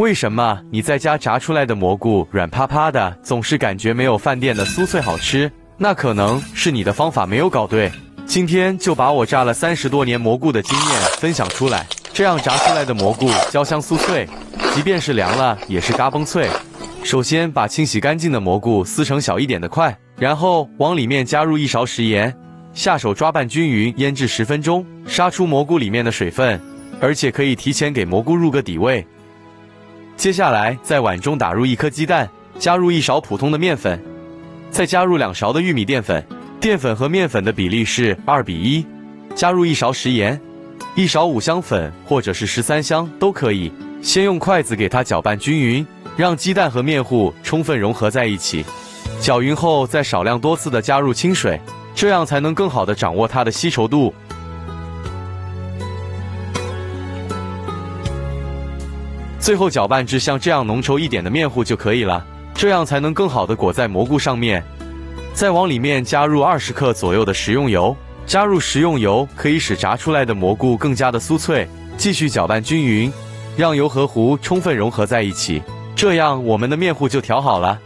为什么你在家炸出来的蘑菇软趴趴的，总是感觉没有饭店的酥脆好吃？那可能是你的方法没有搞对。今天就把我炸了三十多年蘑菇的经验分享出来，这样炸出来的蘑菇焦香酥脆，即便是凉了也是嘎嘣脆。首先把清洗干净的蘑菇撕成小一点的块，然后往里面加入一勺食盐，下手抓拌均匀，腌制十分钟，杀出蘑菇里面的水分，而且可以提前给蘑菇入个底味。接下来在碗中打入一颗鸡蛋，加入一勺普通的面粉，再加入两勺的玉米淀粉。淀粉和面粉的比例是二比一，加入一勺食盐，一勺五香粉或者是十三香都可以。先用筷子给它搅拌均匀，让鸡蛋和面糊充分融合在一起。搅匀后再少量多次的加入清水，这样才能更好的掌握它的稀稠度。最后搅拌至像这样浓稠一点的面糊就可以了，这样才能更好的裹在蘑菇上面。再往里面加入二十克左右的食用油，加入食用油可以使炸出来的蘑菇更加的酥脆。继续搅拌均匀，让油和糊充分融合在一起，这样我们的面糊就调好了。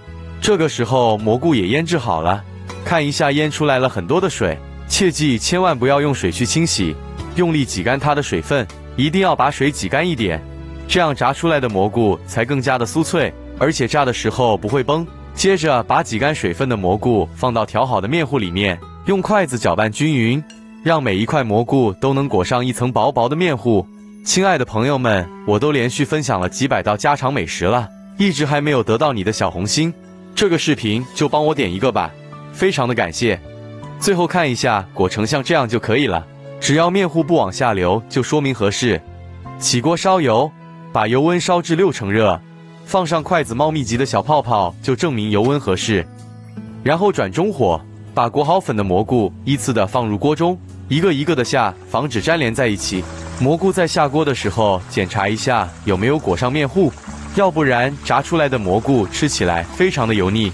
这个时候蘑菇也腌制好了，看一下腌出来了很多的水，切记千万不要用水去清洗，用力挤干它的水分，一定要把水挤干一点，这样炸出来的蘑菇才更加的酥脆，而且炸的时候不会崩。接着把挤干水分的蘑菇放到调好的面糊里面，用筷子搅拌均匀，让每一块蘑菇都能裹上一层薄薄的面糊。亲爱的朋友们，我都连续分享了几百道家常美食了，一直还没有得到你的小红心，这个视频就帮我点一个吧，非常的感谢。最后看一下裹成像这样就可以了，只要面糊不往下流，就说明合适。起锅烧油，把油温烧至六成热。放上筷子冒密集的小泡泡，就证明油温合适。然后转中火，把裹好粉的蘑菇依次的放入锅中，一个一个的下，防止粘连在一起。蘑菇在下锅的时候，检查一下有没有裹上面糊，要不然炸出来的蘑菇吃起来非常的油腻。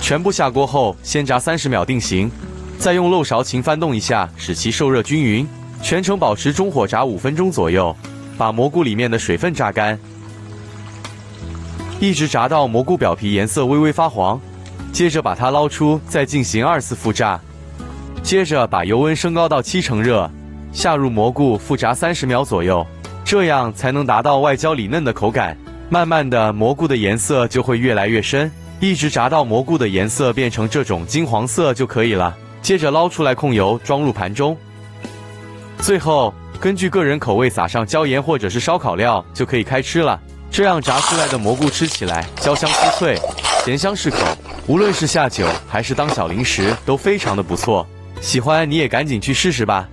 全部下锅后，先炸三十秒定型，再用漏勺勤翻动一下，使其受热均匀。全程保持中火炸五分钟左右，把蘑菇里面的水分榨干。一直炸到蘑菇表皮颜色微微发黄，接着把它捞出，再进行二次复炸。接着把油温升高到七成热，下入蘑菇复炸三十秒左右，这样才能达到外焦里嫩的口感。慢慢的，蘑菇的颜色就会越来越深，一直炸到蘑菇的颜色变成这种金黄色就可以了。接着捞出来控油，装入盘中。最后根据个人口味撒上椒盐或者是烧烤料，就可以开吃了。这样炸出来的蘑菇吃起来焦香酥脆，咸香适口，无论是下酒还是当小零食都非常的不错。喜欢你也赶紧去试试吧。